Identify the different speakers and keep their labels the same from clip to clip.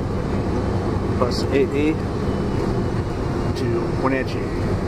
Speaker 1: 307, bus 8A to Wenatchee.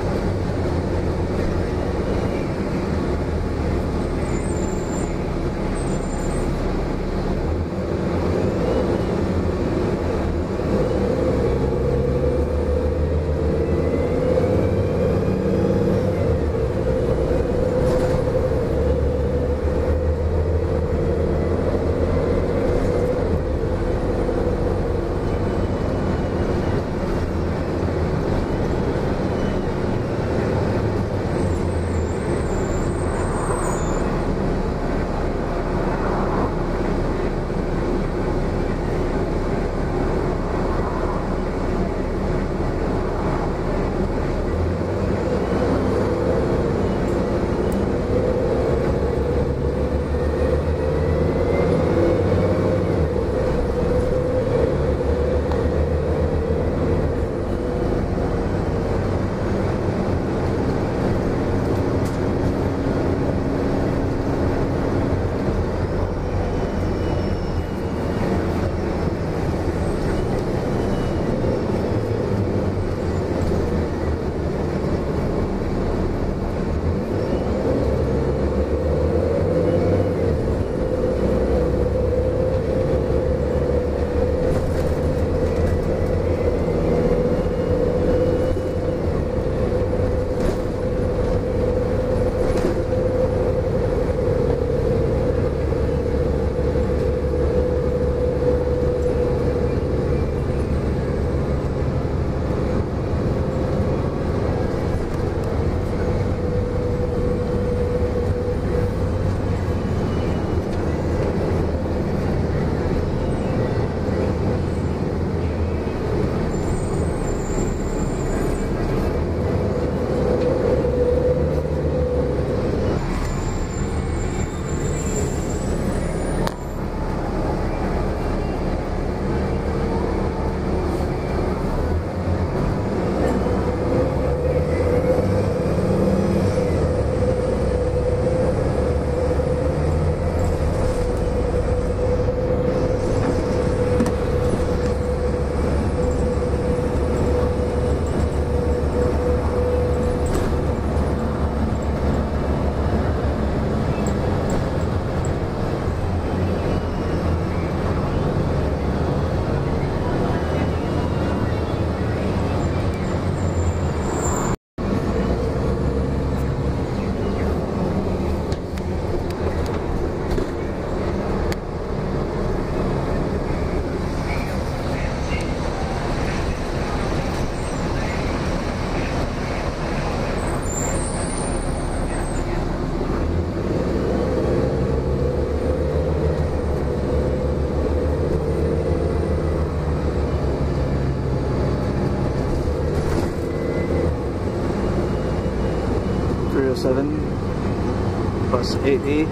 Speaker 1: Three oh seven, bus 8A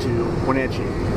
Speaker 1: to Wenatchee.